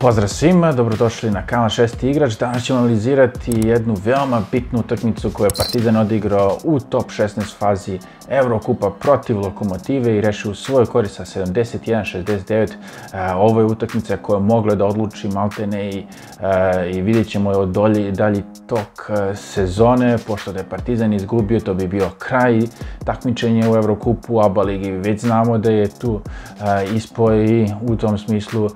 Pozdrav svima, dobrodošli na kanal 6. igrač. Danas ćemo analizirati jednu veoma bitnu utakmicu koju je Partizan odigrao u top 16 fazi Eurokupa protiv Lokomotive i rešio svoj korist sa 71-69. E, ovo je utakmica koja mogla da odluči Maltene i, e, i vidjet ćemo od dolji, dalji tok e, sezone. Pošto da je Partizan izgubio, to bi bio kraj takmičenja u Eurokupu, ABA ligi već znamo da je tu ispo i u tom smislu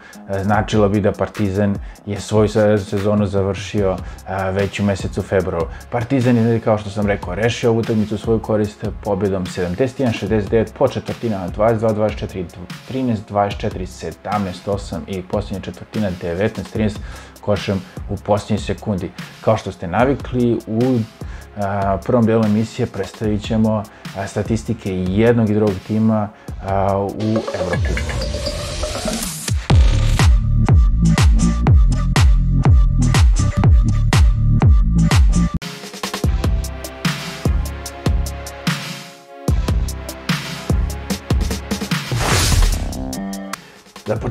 značilo bi da Partizan je svoju sezonu završio eh, već u mesecu februaru. Partizan je, kao što sam rekao, rešio ovu utakmicu svoju korist pobjedom 71-69 po četvrtinama 22-24, 13-24, 17-8 i posljednja četvrtina 19-13 košem u posljednji sekundi. Kao što ste navikli, u eh, prvom dijelu emisije predstavit ćemo eh, statistike jednog i drugog tima u Evropu.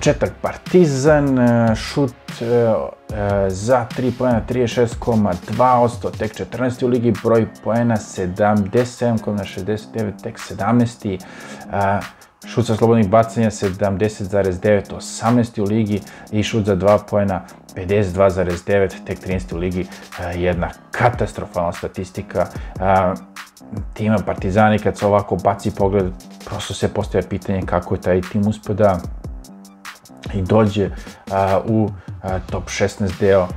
Početak Partizan, e, šut e, e za 3 poena 36,2%, tek 14. u ligi, broj poena 77,69, tek 17. E, šut sa slobodnih bacanja 70,9, 18. u ligi i šut za 2 poena 52,9, tek 13. u ligi, jedna katastrofalna statistika tima Partizani kad se ovako baci pogled, prosto se postavlja pitanje kako je taj tim uspio da i dođe u top 16 deo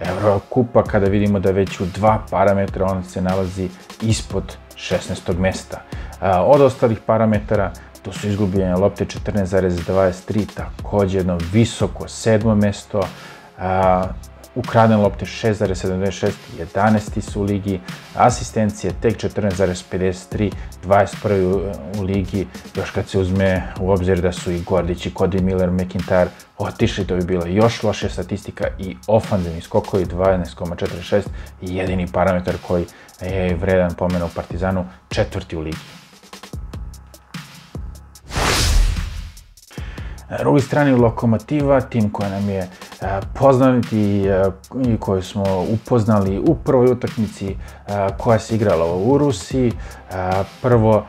Eurokupa kada vidimo da već u dva parametra on se nalazi ispod 16. mesta. Od ostalih parametara to su izgubljene lopte 14,23, također jedno visoko sedmo mesto, ukradene lopte 6,76, 11. su u ligi, asistencije tek 14,53, 21. u ligi, još kad se uzme u obzir da su i Gordić i Cody Miller, McIntyre otišli, to bi bila još loša statistika i ofanzivni skokovi 12,46, jedini parametar koji je vredan pomenu Partizanu, četvrti u ligi. Na drugoj strani Lokomotiva, tim koja nam je E, Poznati e, i koje smo upoznali u prvoj utakmici e, koja se igrala u Rusiji. Prvo,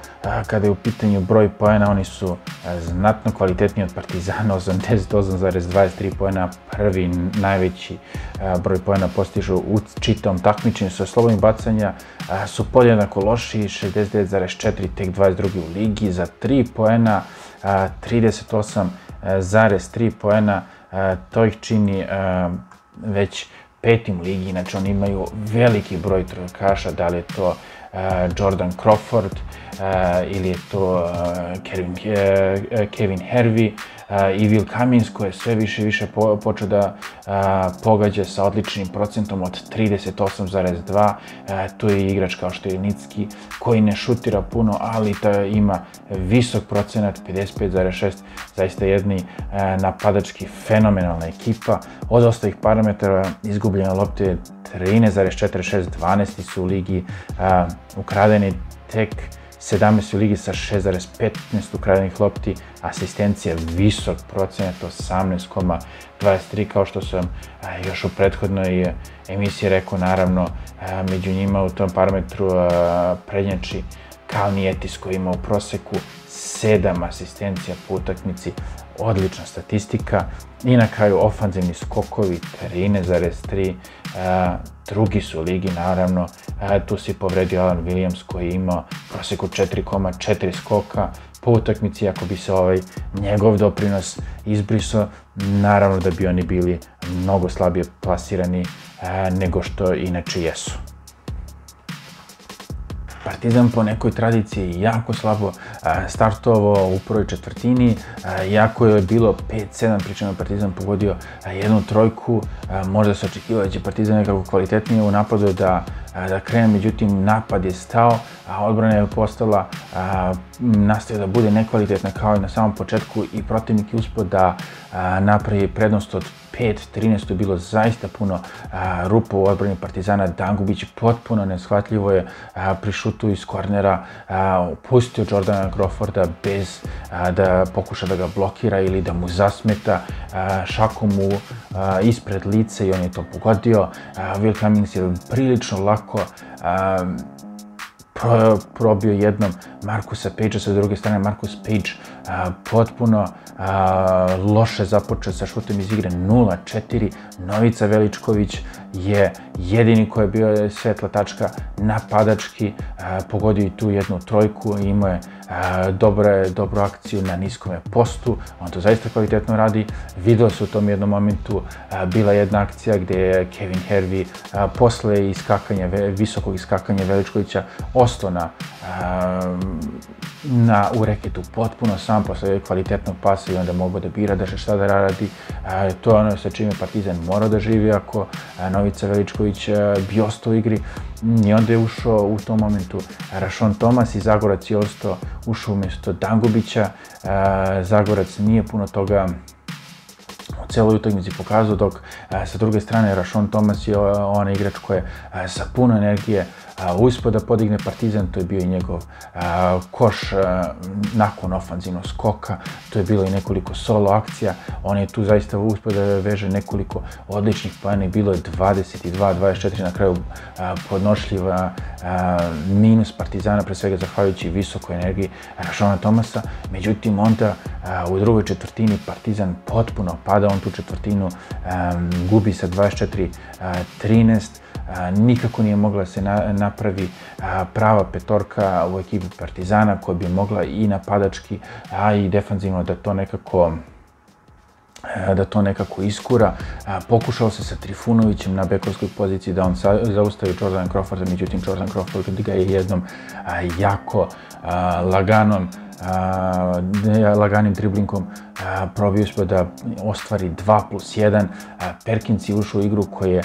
kada je u pitanju broj poena, oni su znatno kvalitetniji od Partizana, 88,23 poena, prvi najveći broj poena postižu u čitom takmičenju sa slobodnim bacanja, su podjednako loši, 69,4, tek 22. u ligi, za 3 poena, 38,3 poena, E, to ih čini e, već petim ligi, znači oni imaju veliki broj trojkaša, da li je to e, Jordan Crawford ili je to Kevin, Kevin Hervey, Eh, i Will Cummins koji je sve više i više počeo da eh, pogađa sa odličnim procentom od 38,2. Eh, tu je igrač kao što je Nicki koji ne šutira puno, ali ta ima visok procenat 55,6. Zaista jedni napadački fenomenalna ekipa. Od ostalih parametara izgubljena lopte 13,46, 12 su u ligi, ukradeni tek 17 u ligi sa 6,15 ukradenih lopti, asistencija visok procenat 18,23 kao što sam e, još u prethodnoj emisiji rekao, naravno e, među njima u tom parametru e, prednjači Kalnijetis koji ima u proseku 7 asistencija po utakmici, odlična statistika. I na kraju ofanzivni skokovi 13,3, drugi su u ligi naravno, tu si povredio Alan Williams koji ima proseku 4,4 skoka po utakmici, ako bi se ovaj njegov doprinos izbriso, naravno da bi oni bili mnogo slabije plasirani e, nego što inače jesu. Partizan po nekoj tradiciji jako slabo e, startovao u prvoj četvrtini, e, jako je bilo 5-7, pričano Partizan pogodio jednu trojku, možda se očekivao da će Partizan nekako kvalitetnije u napadu da da krene, međutim napad je stao, a odbrana je postala, nastaje da bude nekvalitetna kao i na samom početku i protivnik je uspio da napravi prednost od 5-13 je bilo zaista puno a, rupa u odbrani Partizana. Dangubić potpuno neshvatljivo je a, pri šutu iz kornera a, pustio Jordana Crawforda bez a, da pokuša da ga blokira ili da mu zasmeta. šakom mu ispred lice i on je to pogodio. Will Cummings je prilično lako Um, probio jednom Markusa Pagea sa druge strane Markus Page a, potpuno a, loše započeo sa šutom iz igre 0-4. Novica Veličković je jedini koji je bio svetla tačka napadački, a, pogodio i tu jednu trojku, imao je dobre, dobru akciju na niskom postu, on to zaista kvalitetno radi. Video se u tom jednom momentu, bila jedna akcija gdje je Kevin Hervey posle iskakanja, visokog iskakanja Veličkovića ostao na, na, u reketu potpuno sam posle kvalitetnog pasa i onda mogu da bira da šta da radi. E, to je ono sa čime Partizan mora da živi ako e, Novica Veličković e, bi ostao u igri. Mm, I onda je ušao u tom momentu Rašon Tomas i Zagorac je ostao ušao umjesto Dangubića. Zagorac nije puno toga u celoj utakmici pokazao, dok sa druge strane Rašon Tomas je onaj igrač koji je sa puno energije uspio da podigne Partizan, to je bio i njegov a, koš a, nakon ofanzivnog skoka, to je bilo i nekoliko solo akcija, on je tu zaista uspio da veže nekoliko odličnih pojena i bilo je 22-24 na kraju a, podnošljiva a, minus Partizana, pre svega zahvaljujući visokoj energiji Rašona Tomasa, međutim onda a, u drugoj četvrtini Partizan potpuno pada, on tu četvrtinu a, gubi sa 24-13, nikako nije mogla se na, napravi prava petorka u ekipi Partizana koja bi mogla i napadački, a i defanzivno da to nekako da to nekako iskura. Pokušao se sa Trifunovićem na bekovskoj poziciji da on zaustavi Jordan Crawforda, međutim Jordan Crawford ga je jednom jako laganom laganim driblinkom probio smo da ostvari 2 plus 1. Perkins je ušao u igru koji je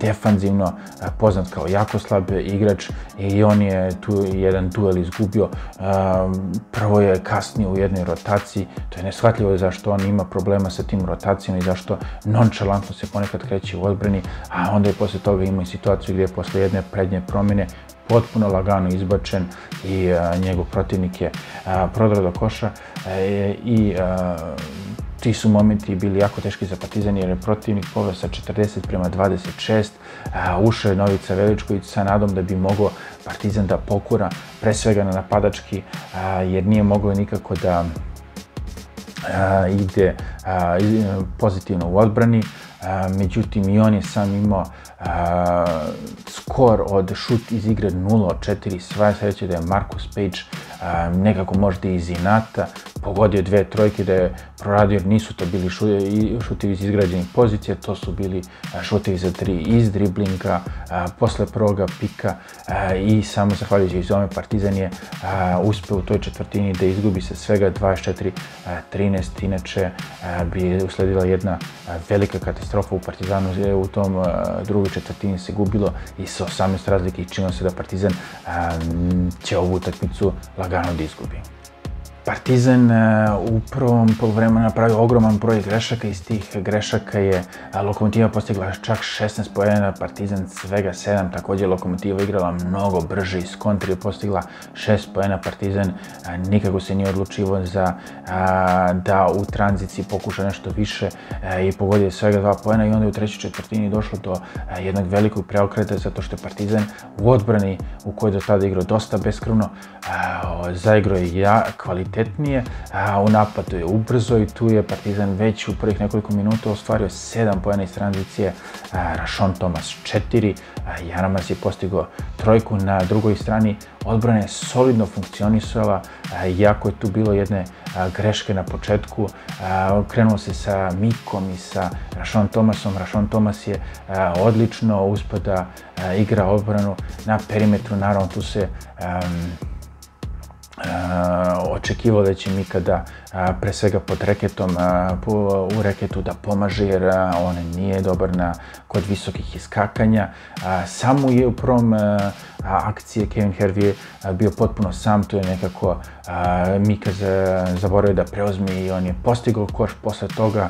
defanzivno poznat kao jako slab igrač i on je tu jedan duel izgubio. Prvo je kasnije u jednoj rotaciji, to je neshvatljivo zašto on ima problema sa tim rotacijama i zašto nonchalantno se ponekad kreće u odbrani, a onda je posle toga imao i situaciju gdje je posle jedne prednje promjene potpuno lagano izbačen i a, njegov protivnik je e, prodrao do koša e, i a, ti su momenti bili jako teški za Partizan jer je protivnik poveo sa 40 prema 26. A, ušao je Novica Veličković sa nadom da bi mogao Partizan da pokura pre svega na napadački a, jer nije mogao nikako da a, ide a, pozitivno u odbrani. A, međutim, i on je sam imao a, skor od šut iz igre 0-4. Sva sreća da je Marcus Page a, nekako možda iz inata pogodio dve trojke da je proradio, nisu to bili šutevi iz izgrađenih pozicija, to su bili šutevi za tri iz driblinga, posle proga, pika i samo zahvaljujući iz ome Partizan je uspeo u toj četvrtini da izgubi se svega 24-13, inače bi usledila jedna velika katastrofa u Partizanu, u tom drugoj četvrtini se gubilo i sa 18 razlike i činilo se da Partizan će ovu utakmicu lagano da izgubi. Partizan e, u prvom polovremenu napravio ogroman broj grešaka, iz tih grešaka je e, Lokomotiva postigla čak 16 pojena, Partizan svega 7, također Lokomotiva igrala mnogo brže iz kontri, je postigla 6 pojena, Partizan e, nikako se nije odlučivo za da u tranziciji pokuša nešto više i pogodio svega 2 pojena i onda je u trećoj četvrtini došlo do jednog velikog preokreta zato što je Partizan u odbrani u kojoj do tada igrao dosta beskrvno, zaigrao je ja kvalitet kvalitetnije. A, u napadu je ubrzo i tu je Partizan već u prvih nekoliko minuta ostvario 7 pojena iz tranzicije. Rašon Tomas 4, Jaramas je postigao trojku na drugoj strani. Odbrana je solidno funkcionisala, jako je tu bilo jedne greške na početku. Krenulo se sa Mikom i sa Rašon Tomasom. Rašon Tomas je odlično uspada igra odbranu na perimetru. Naravno, tu se um, očekivao da će mi kada a, pre svega pod reketom u reketu da pomaže jer on nije dobar na kod visokih iskakanja. Samo je u prvom akcije Kevin Hervey bio potpuno sam, to je nekako Mika zaboravio da preozme i on je postigao koš. Posle toga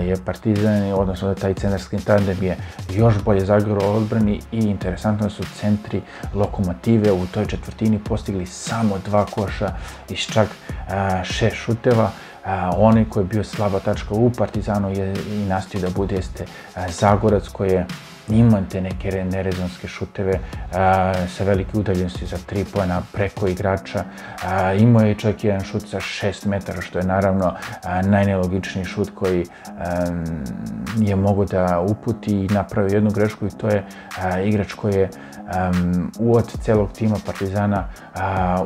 je Partizan, odnosno da taj centarski tandem je još bolje zagorao odbrani i interesantno su centri lokomotive u toj četvrtini postigli samo dva koša iz čak šest a onaj koji je bio slaba tačka u Partizanu je i nastio da bude jeste Zagorac koji je ima te neke nerezonske šuteve a, sa velike udaljenosti za tri pojena preko igrača. A, imao je čak jedan šut sa 6 metara, što je naravno a, najnelogičniji šut koji a, je mogo da uputi i napravio jednu grešku i to je a, igrač koji je um, uod celog tima Partizana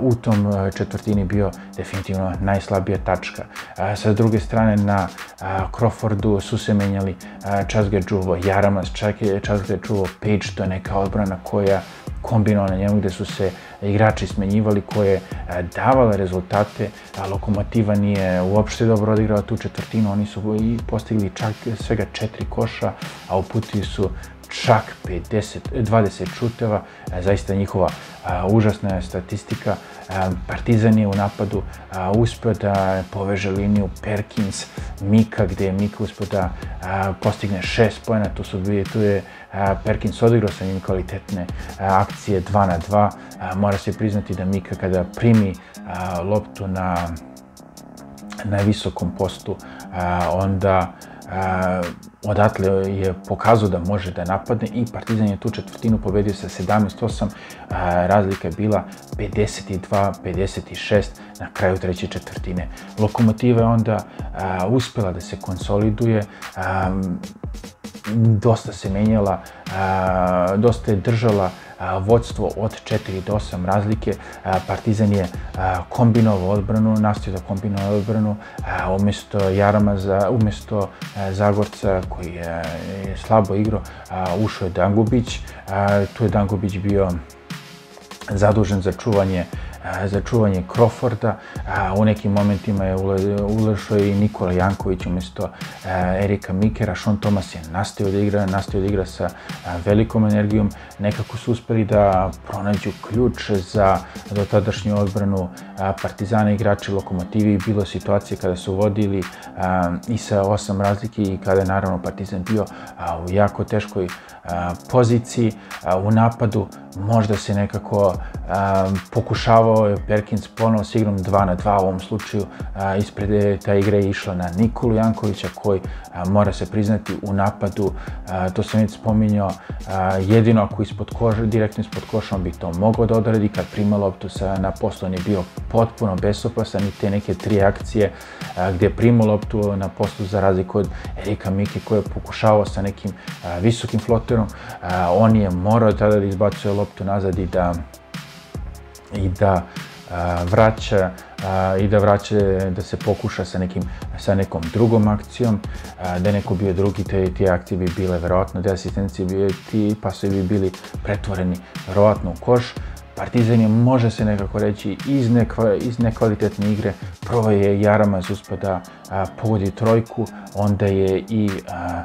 u tom e, četvrtini bio definitivno najslabija tačka. Sa druge strane na Crawfordu su se menjali Čazge Džuvo, Jaramas, čak je Džuvo, Page, to je neka odbrana koja kombinovana na njemu gde su se igrači smenjivali koje e, davale rezultate. Lokomotiva nije uopšte dobro odigrala tu četvrtinu, oni su i postigli čak svega četiri koša, a uputili su čak 50, 20 šuteva, e, zaista njihova e, užasna statistika. E, Partizan je u napadu uspio da poveže liniju Perkins, Mika, gdje je Mika uspio da postigne šest pojena, tu su bili, tu je Perkins odigrao sa njim kvalitetne akcije 2 na 2. Mora se priznati da Mika kada primi loptu na na visokom postu, onda onda odatle je pokazao da može da napadne i Partizan je tu četvrtinu pobedio sa 17-8, razlika je bila 52-56 na kraju treće četvrtine. Lokomotiva je onda uspela da se konsoliduje, dosta se menjala, dosta je držala vodstvo od 4 do 8 razlike. Partizan je kombinovao odbranu, nastavio da kombinovao odbranu, umjesto Jaramaza, umjesto Zagorca koji je slabo igrao, ušao je Dangubić. Tu je Dangubić bio zadužen za čuvanje za čuvanje Crawforda. U nekim momentima je ulešao i Nikola Janković umjesto Erika Mikera. Sean Thomas je nastavio da igra, nastavio da igra sa velikom energijom. Nekako su uspeli da pronađu ključ za dotadašnju odbranu Partizana igrači Lokomotivi. Bilo situacije kada su vodili i sa osam razlike i kada je naravno Partizan bio u jako teškoj poziciji u napadu. Možda se nekako pokušavao je Perkins ponovo s igrom 2 na 2 u ovom slučaju. Ispred ta igra je išla na Nikolu Jankovića koji mora se priznati u napadu. E, to sam već spominjao. E, jedino ako ispod koša, direktno ispod koša on bi to mogao da odradi. Kad prima loptu sa, na poslu on je bio potpuno besopasan i te neke tri akcije e, gdje je primao loptu na poslu za razliku od Erika Miki koji je pokušavao sa nekim visokim floterom. On je morao tada da izbacuje loptu nazad i da i da vraća i da vraća da se pokuša sa nekim sa nekom drugom akcijom da neko bio drugi te ti akcije bi bile verovatno da asistencije bi ti pasovi bi bili pretvoreni verovatno u koš Partizan je, može se nekako reći, iz, nekva, iz nekvalitetne igre. Prvo je Jaramaz uspio da a, pogodi trojku, onda je i a,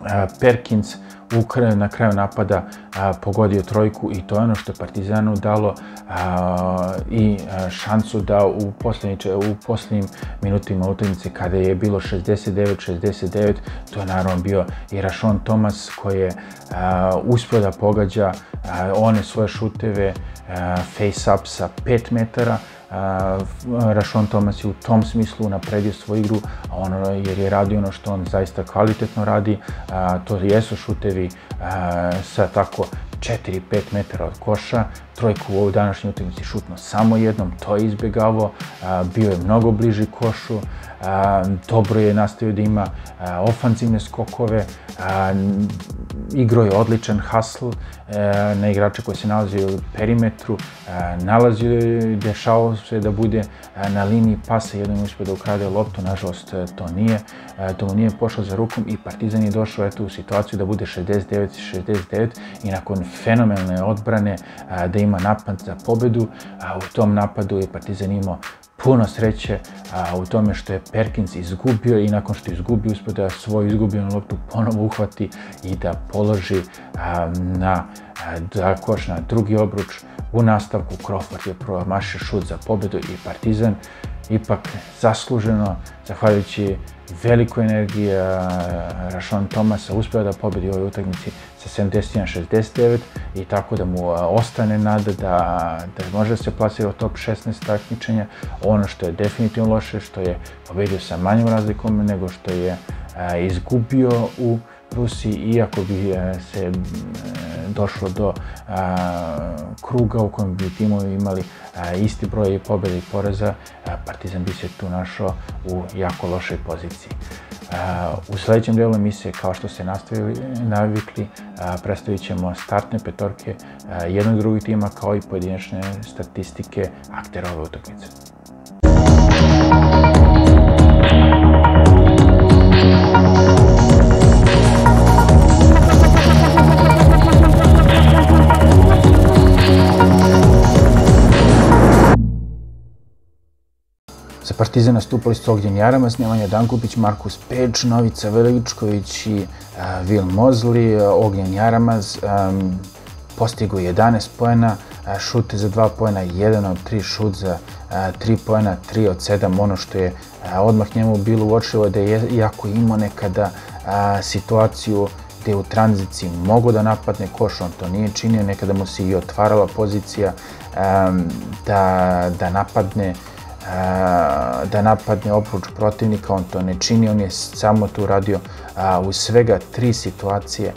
a, Perkins u na kraju napada a, pogodio trojku i to je ono što je Partizanu dalo a, i a, šansu da u posljednjim, u posljednjim minutima utakmice kada je bilo 69-69, to je naravno bio i Rašon Tomas koji je a, uspio da pogađa a, one svoje šuteve face-up sa 5 metara, Rašon Tomas je u tom smislu napredio svoju igru, ono, jer je radio ono što on zaista kvalitetno radi. A, to jesu šutevi a, sa tako 4-5 metara od koša. Trojku u ovoj današnjoj utakmici šutno samo jednom, to je izbjegavao, Bio je mnogo bliži košu. Dobro je nastavio da ima ofanzivne skokove. Igro je odličan hustle na igrača koji se nalazi u perimetru. Nalazio je, dešao se da bude na liniji pasa. Jednom uspio da ukrade loptu, nažalost e, to nije. E, to mu nije pošao za rukom i Partizan je došao eto, u situaciju da bude 69-69 i nakon fenomenalne odbrane da ima napad za pobedu. U tom napadu je Partizan imao puno sreće a, u tome što je Perkins izgubio i nakon što je izgubio uspio da svoju izgubljenu loptu ponovo uhvati i da položi a, na a, koš na drugi obruč u nastavku Crawford je promašio šut za pobedu i Partizan ipak zasluženo, zahvaljujući velikoj energiji eh, Rašon Tomasa uspio da pobedi ovoj utakmici sa 71-69 i tako da mu eh, ostane nada da, da može se plasira u top 16 takmičenja. Ono što je definitivno loše, što je pobedio sa manjom razlikom nego što je eh, izgubio u Rusiji, iako bi e, se e, došlo do e, kruga u kojem bi timovi imali isti broj pobjede i poraza, Partizan bi se tu našao u jako lošoj poziciji. U sljedećem dijelu emisije, kao što se nastavili, navikli, predstavit ćemo startne petorke jednog drugog tima kao i pojedinačne statistike aktera ove utakmice. Za Partizan nastupali su Ognjen Jaramas, Nemanja Dankupić, Markus Peč, Novica Veličković i uh, Vil Mozli. Ognjen Jaramaz um, e, postigo 11 pojena, šut šute za 2 pojena, 1 od 3 šut za e, 3 pojena, 3 od 7. Ono što je odmah njemu bilo uočljivo da je jako imao nekada situaciju gdje u tranziciji mogu da napadne koš, on to nije činio, nekada mu se i otvarala pozicija da, da napadne da napadne opruč protivnika, on to ne čini, on je samo tu radio u svega tri situacije,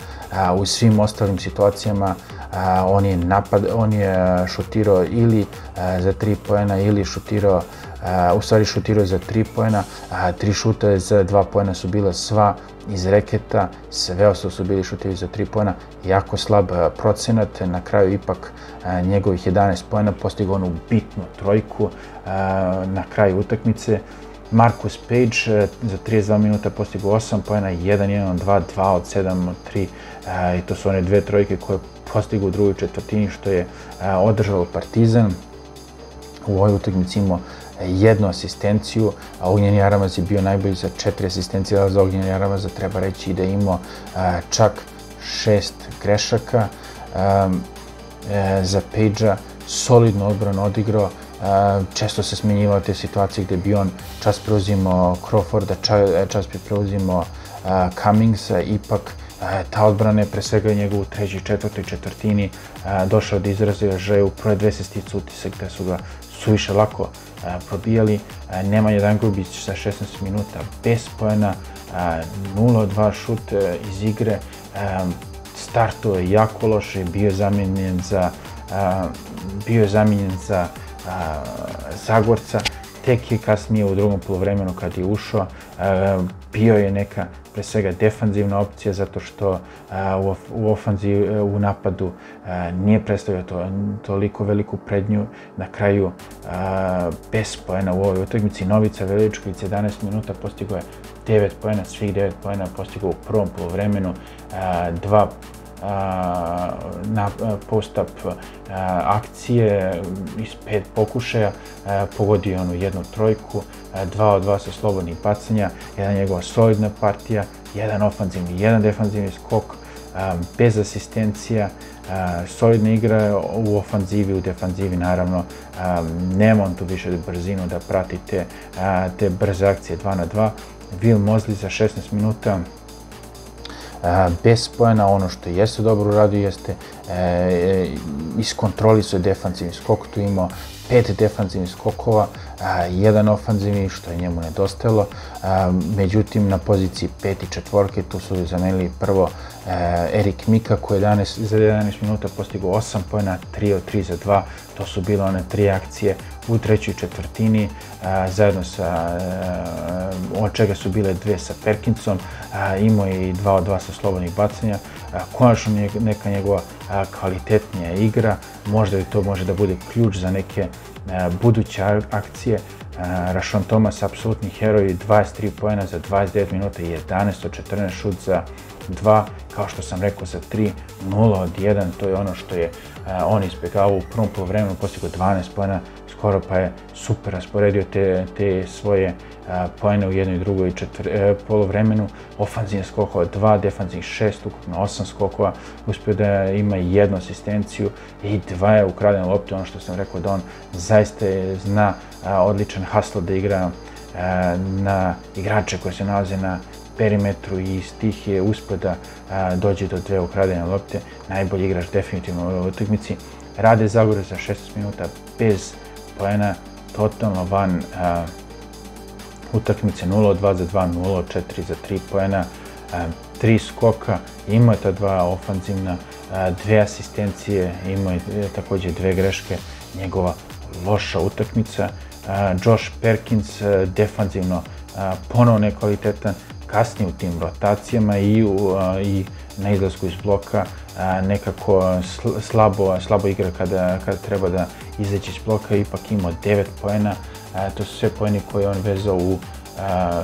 u svim ostalim situacijama on je, napad, on je šutirao ili za tri pojena ili šutirao Eh, u stvari šutirao za tri pojena, a eh, tri šuta za dva pojena su bila sva iz reketa, sve ostalo su bili šutevi za tri pojena, jako slab eh, procenat, na kraju ipak njegovih 11 pojena postigao onu bitnu trojku na kraju utakmice. Marcus Page za 32 minuta postigao 8 pojena, 1-1, 2-2 od 7 od 3 i to su one dve trojke koje postigao u drugoj četvrtini što je održalo Partizan. U ovoj utakmici imao jednu asistenciju, a Ognjen Jaramaz je bio najbolji za četiri asistencije, ali za Ognjen Jaramaza treba reći da je imao čak šest grešaka. E, za Pejđa solidno odbrano odigrao, često se smenjivao te situacije gdje bi on čas preuzimo Crawforda, e, čas bi preuzimo Cummingsa, ipak ta odbrana je pre svega njegov u trećoj, četvrtoj četvrtini došao da izrazio že u prve dve sestice utisak da su ga suviše lako probijali. Nemanja Dangubić sa 16 minuta bez pojena, 0-2 šut e, iz igre. E, Starto je jako loše, bio je zamijenjen za, bio je zamijenjen za Zagorca tek je kasnije u drugom polovremenu kad je ušao, bio je neka pre svega defanzivna opcija zato što e, u ofanziv, u napadu nije predstavio to, toliko veliku prednju na kraju bez poena u ovoj utakmici. Novica Veličković 11 minuta postigao je 9 poena, svih 9 poena postigao u prvom polovremenu, dva na postup akcije iz pet pokušaja, pogodio onu jednu trojku, dva od dva sa slobodnih bacanja, jedna njegova solidna partija, jedan ofanzivni, jedan defanzivni skok, bez asistencija, solidna igra u ofanzivi, u defanzivi naravno, nema on tu više brzinu da prati te, te brze akcije 2 na 2. Will Mosley za 16 minuta, Eh, bez pojena, ono što jeste dobro uradio jeste eh, e, iskontrolisuje defanzivni skok, tu imao pet defanzivnih skokova, a, jedan ofanzivni, što je njemu nedostajalo. A, međutim, na poziciji pet i četvorke tu su zamenili prvo Eh, Erik Mika, koji je 11, za 11 minuta postigao 8 pojena, 3 od 3 za 2. To su bile one tri akcije u trećoj četvrtini, a, zajedno sa, a, od čega su bile dve sa Perkinsom, a, imao je i 2 od 2 sa slobodnih bacanja. A, konačno neka njegova a, kvalitetnija igra, možda i to može da bude ključ za neke a, buduće akcije. Rašon Thomas, apsolutni heroj, 23 pojena za 29 minuta i 11 od 14 šut za 2, kao što sam rekao za 3, 0 od 1, to je ono što je e, on izbjegavao u prvom polovremenu, postigo 12 pojena, skoro pa je super rasporedio te, te svoje e, pojene u jednoj i drugoj četvr, e, polovremenu. Ofanzivne skokova dva, defanzivnih šest, ukupno osam skokova. Uspio da ima jednu asistenciju i dva je ukradene lopte. Ono što sam rekao da on zaista zna e, odličan hustle da igra na igrače koji se nalaze na perimetru i iz tih je uspada a, dođe do dve ukradene lopte. Najbolji igrač definitivno u ovoj utakmici. Rade Zagore za 16 minuta bez poena, totalno van utakmice 0-2 za 2, 0-4 za 3 poena, 3 skoka, ima ta dva ofanzivna, dve asistencije, ima je također dve greške, njegova loša utakmica. Josh Perkins e, defanzivno ponovo nekvalitetan, kasnije u tim rotacijama i, u, i na izlasku iz bloka nekako slabo, slabo igra kada, kada treba da izaći iz bloka, ipak imao 9 poena, to su sve poeni koje on vezao u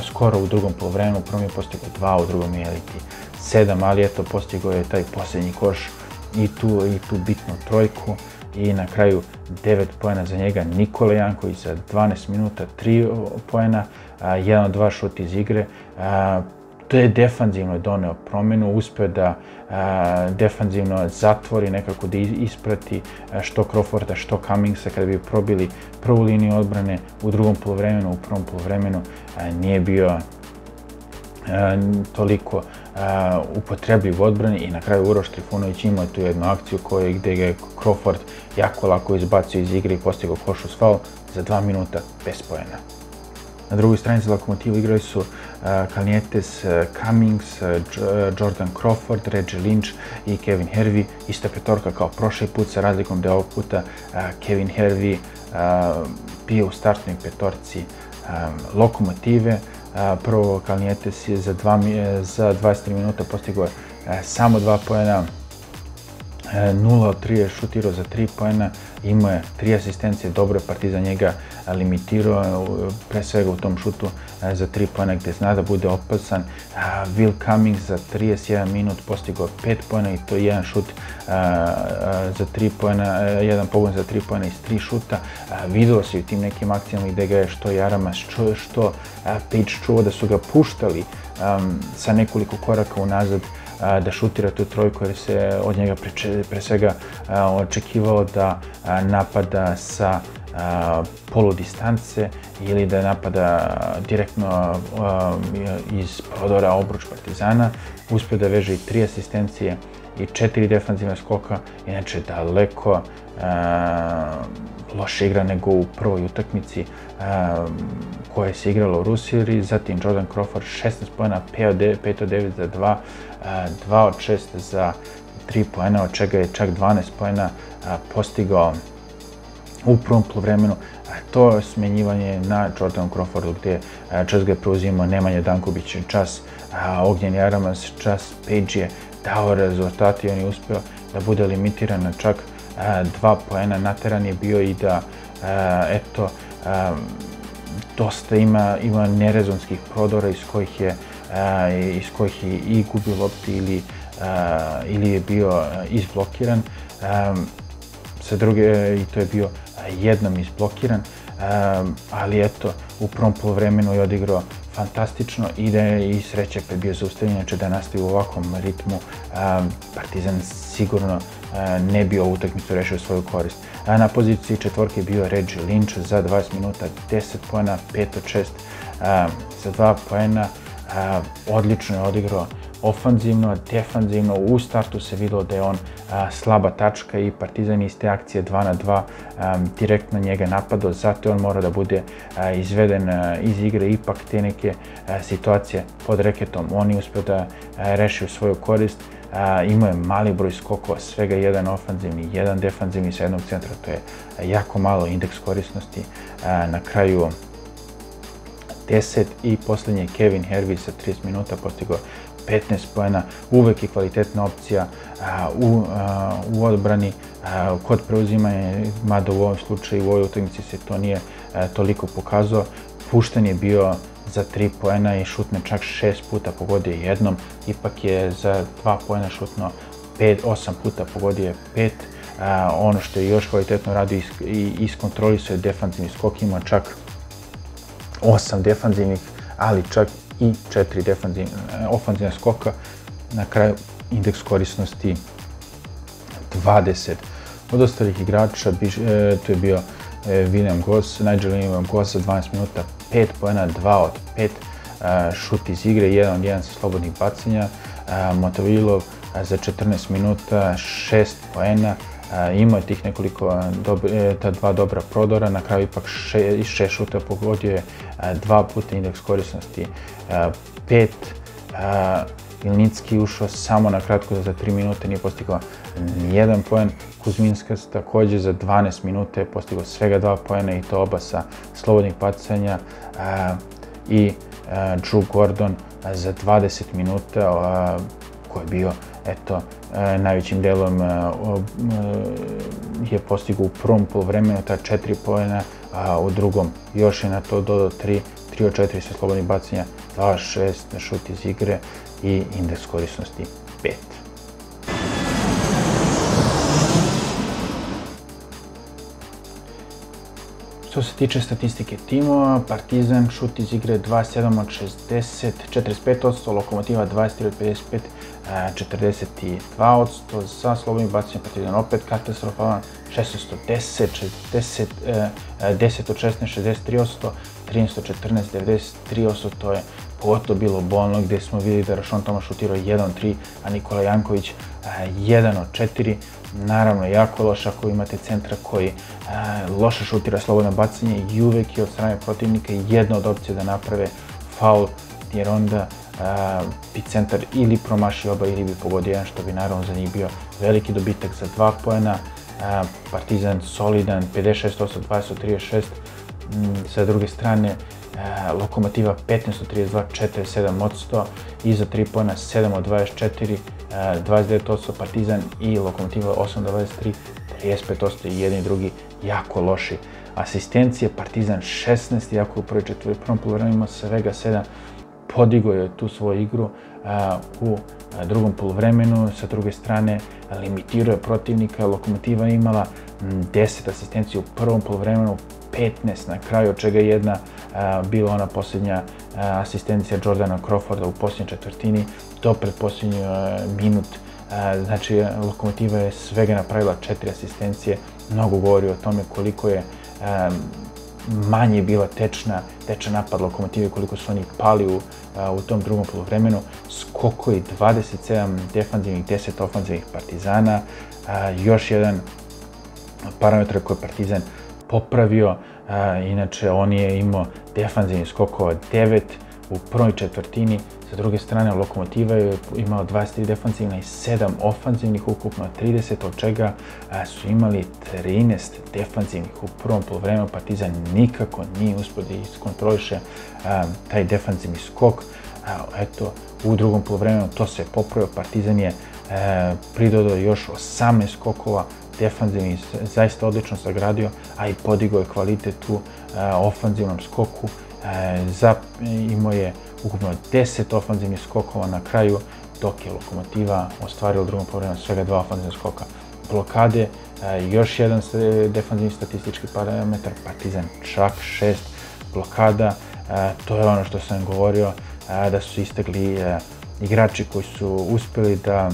skoro u drugom polovremenu, u prvom je postigao 2, u drugom je eliti 7, ali eto postigao je taj posljednji koš i tu, i tu bitnu trojku i na kraju 9 poena za njega Nikola Janković za 12 minuta 3 poena, jedan od dva šut iz igre. To je defanzivno doneo promenu, uspio da defanzivno zatvori, nekako da isprati što Crawforda, što Cummingsa kada bi probili prvu liniju odbrane u drugom polovremenu, u prvom polovremenu nije bio toliko upotrebljiv u odbrani i na kraju Uroš Trifunović imao tu jednu akciju koju gdje je Crawford jako lako izbacio iz igre i postigao košu s faul za dva minuta bez pojena. Na drugoj strani za Lokomotivu igrali su e, uh, Kalnietes, uh, e, Cummings, uh, Jordan Crawford, Reggie Lynch i Kevin Hervey. Ista petorka kao prošli put sa razlikom da ovog puta Kevin Hervey pije bio u startnoj petorci um, Lokomotive. Prvo Kalnietes je za, dva, za 23 minuta postigao samo dva pojena, 0 od 3 je šutirao za 3 pojena, imao je 3 asistencije, dobro je Partizan njega limitirao, e, pre svega u tom šutu e, za 3 pojena gdje zna da bude opasan. E, Will Cummings za 31 minut postigao 5 pojena i to je jedan šut za 3 pojena, jedan pogon za 3 pojena iz 3 šuta. Videlo se u tim nekim akcijama gdje ga je što Jaramas, što, što Page čuo da su ga puštali sa nekoliko koraka unazad da šutira tu trojku jer se od njega pre, pre svega očekivalo da napada sa polu distance ili da napada direktno iz prodora obruč Partizana. Uspio da veže i tri asistencije i četiri defanzivna skoka, inače daleko loše igra nego u prvoj utakmici koje se igralo u Rusiji. Zatim Jordan Crawford 16 pojena, 5 od 9 za 2, 2 od 6 za 3 poena, od čega je čak 12 poena postigao u prvom polovremenu. To smenjivanje na Jordan Crawfordu gdje čas ga je preuzimao Nemanja Danković čas, Ognjen Jaramas čas, Page je dao rezultat i on je uspio da bude limitiran na čak dva poena. Nateran je bio i da, eto, dosta ima, ima nerezonskih prodora iz kojih je, iz kojih je i gubio lopti ili, ili je bio izblokiran. Sa druge, i to je bio jednom izblokiran, ali eto, u prvom polovremenu je odigrao fantastično i da je i sreće pa je bio zaustavljen, znači da nastavi u ovakvom ritmu, Partizan sigurno ne bi ovu utakmicu rešio svoju korist. Na poziciji četvorke je bio Reggie Lynch za 20 minuta, 10 pojena, 5 od 6 za 2 pojena. Ehm, odlično je odigrao ofanzivno, defanzivno. U startu se videlo da je on eh, slaba tačka i Partizan iz te akcije 2 na 2 ehm, direktno njega napadao, zato on mora da bude eh, izveden eh, iz igre. Ipak te neke situacije pod reketom on je uspio da reši u svoju korist imao je mali broj skokova, svega jedan ofanzivni, jedan defanzivni sa jednog centra, to je jako malo indeks korisnosti. Na kraju 10 i posljednje Kevin Hervey sa 30 minuta postigao 15 pojena, uvek je kvalitetna opcija u, u odbrani kod preuzimanja, mada u ovom slučaju u ovoj utakmici se to nije toliko pokazao. Pušten je bio za 3 poena i šutne čak 6 puta pogodio jednom, ipak je za 2 poena šutno 5, 8 puta pogodio 5. Ono što je još kvalitetno radio i iskontrolisao je defanzivni skok, ima čak osam defanzivnih, ali čak i četiri eh, ofanzivna skoka. Na kraju indeks korisnosti 20. Od ostalih igrača, eh, tu je bio eh, William Goss, Nigel William Goss za 12 minuta, 5 poena, 2 od 5, šut iz igre, 1 od 1 sa slobodnih bacanja, Motovilov za 14 minuta, 6 poena, imao je tih nekoliko e, ta dva dobra prodora, na kraju ipak še, iz šest šuta pogodio je dva puta indeks korisnosti, pet, Ilnicki ušao samo na kratko za 3 minute, nije postigao nijedan poen. Kuzminska također za 12 minute je postigao svega dva poena i to oba sa slobodnih pacanja. I Drew Gordon za 20 minuta koji je bio eto, e, najvećim delom e, e, je postigao u prvom polovremenu ta četiri pojena, a u drugom još je na to dodao 3, 3 od 4 sa slobodnih bacanja, 2-6 na šut iz igre i indeks korisnosti 5. Što se tiče statistike timova, Partizan šut iz igre 27 od 60, 45%, Lokomotiva 23 od 55, 42%, sa slobodnim bacanjem Partizan opet katastrofalan, 610, 60, 10 od 16, 63%, 314, 93%, to je pogotovo bilo bolno gdje smo vidjeli da Rašon Toma šutirao 1 od 3, a Nikola Janković e, 1 od 4. Naravno, jako loš ako imate centra koji e, loše šutira slobodno bacanje i uvek je od strane protivnika jedna od opcija da naprave faul, jer onda bi centar ili promašio oba ili bi pogodio jedan, što bi naravno za njih bio veliki dobitak za dva pojena. Partizan solidan, 56 20 36 Sa druge strane, Lokomotiva 15 od 32, 47 od 100, iza 3 pojena 7 od 24, 29 od 100 Partizan i Lokomotiva 8 od 23, 35 od 100 i jedni i drugi jako loši. Asistencije Partizan 16, iako u prvoj četvrti prvom polovremenu ima svega 7, podigo je tu svoju igru eh, u eh, drugom polovremenu, sa druge strane limitiruje protivnika, Lokomotiva imala mm, 10 asistencija u prvom polovremenu, 15 na kraju, od čega jedna eh, bila ona posljednja asistencija Jordana Crawforda u posljednjoj četvrtini, to pred posljednji minut. Znači, Lokomotiva je svega napravila četiri asistencije, mnogo govori o tome koliko je manje bila tečna, tečan napad Lokomotive, koliko su oni pali u, u tom drugom polovremenu. Skoko je 27 defanzivnih, 10 ofanzivnih partizana. Još jedan parametar koji je Partizan popravio, inače on je imao defanzivnih skokova 9 u prvoj četvrtini, sa druge strane Lokomotiva je imao 23 defanzivna i 7 ofanzivnih, ukupno 30, od čega su imali 13 defanzivnih u prvom polovremenu. Partizan nikako nije uspio da iskontroliše taj defanzivni skok. Eto, u drugom polovremenu to se popravio. Partizan je pridodao još 18 skokova, defanzivni zaista odlično sagradio, a i podigao je kvalitet u ofanzivnom skoku. Za, imao je ukupno 10 ofanzivnih skokova na kraju, dok je Lokomotiva ostvarila u drugom povremenu svega dva ofanzivna skoka. Blokade, eh, još jedan defanzivni statistički parametar, Partizan čak šest blokada. Eh, to je ono što sam govorio, eh, da su istegli igrači koji su uspjeli da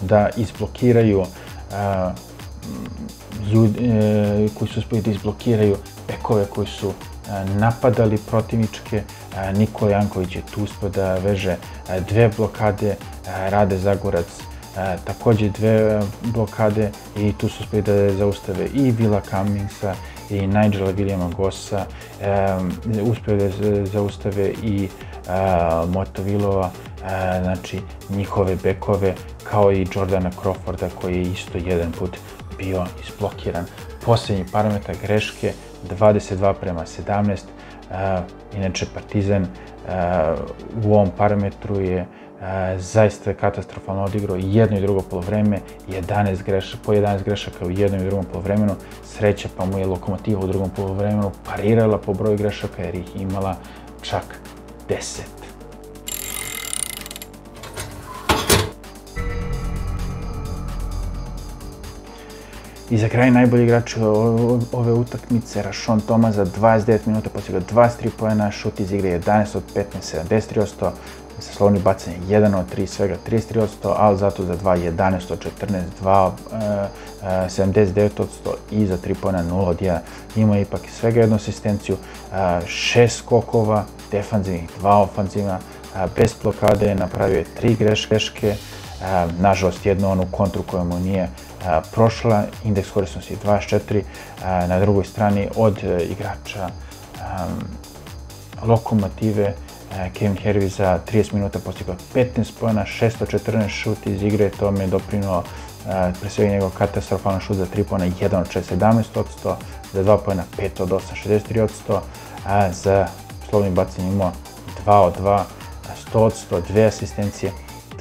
da izblokiraju ljudi koji su uspjeli da izblokiraju bekove koji su napadali protivničke. Nikola Janković je tu uspio da veže dve blokade, Rade Zagorac također dve blokade i tu su uspjeli da zaustave i Vila Cummingsa i Nigela Williama Gossa, uspjeli da zaustave i Motovilova, znači njihove bekove, kao i Jordana Crawforda koji je isto jedan put bio isblokiran. Posljednji parametar greške 22 prema 17. Inače Partizan u ovom parametru je zaista katastrofalno odigrao jedno i drugo polovreme, 11 grešaka, po 11 grešaka u jednom i drugom polovremenu. Sreća pa mu je lokomotiva u drugom polovremenu parirala po broju grešaka jer ih imala čak 10. I za kraj najbolji igrač ove utakmice, Rašon Toma za 29 minuta postigao 23 pojena, šut iz igre 11 od 15, 73%, sa slovnim bacanjem 1 od 3, svega 33%, ali zato za 2 11 od 14, 2 79% i za 3 pojena 0 od 1. Ima ipak svega jednu asistenciju, e, 6 skokova, defanzivnih, 2 ofanzivna, e, bez blokade napravio je napravio 3 greške, nažalost jednu onu kontru koja mu nije prošla, indeks korisnosti 24, na drugoj strani od e, igrača Lokomotive, e, Kevin Hervey za 30 minuta postigao 15 pojena, 614 šut iz igre, to mi je doprinuo e, pre svega njegov katastrofalan šut za 3 pojena, 1 od 6, 17 za 2 pojena, 5 od 8, 63 a za slovnim bacanjem imao 2 od 2, 100 2 asistencije,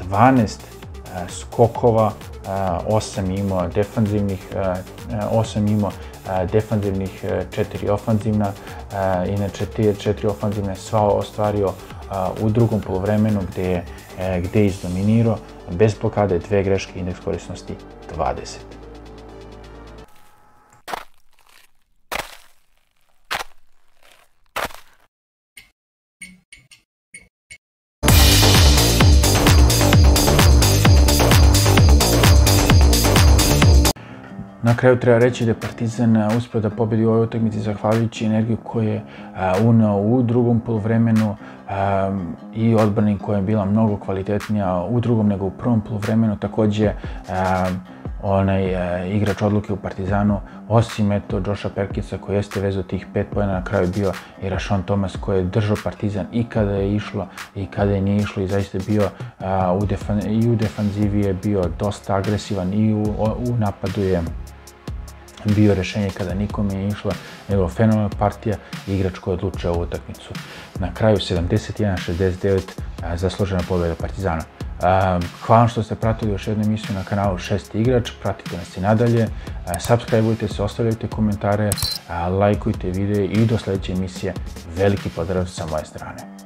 12 Eh, skokova, eh, 8 imao defanzivnih, eh, 8 imao defanzivnih, 4 ofanzivna. Inače, te 4 ofanzivne sva ostvario u drugom polovremenu gdje je, gdje je izdominirao bez blokade, dve greške, indeks korisnosti 20. Na kraju treba reći da je Partizan uspio da pobedi u ovoj utakmici zahvaljujući energiju koju je unao u drugom polovremenu i odbrani koja je bila mnogo kvalitetnija u drugom nego u prvom polovremenu. Također onaj igrač odluke u Partizanu, osim eto Joša Perkinsa koji jeste vezao tih pet pojena na kraju bio i Rašon Tomas koji je držao Partizan i kada je išlo i kada je nije išlo i zaista je bio u i u defanzivi je bio dosta agresivan i u, u napadu je bio rešenje kada nikom je išla nego fenomenalna partija i igrač koji odlučuje ovu utakmicu. Na kraju 71-69 zaslužena pobjeda Partizana. Hvala vam što ste pratili još jednu emisiju na kanalu Šesti igrač, pratite nas i nadalje, subscribeujte se, ostavljajte komentare, lajkujte video i do sljedeće emisije. Veliki pozdrav sa moje strane.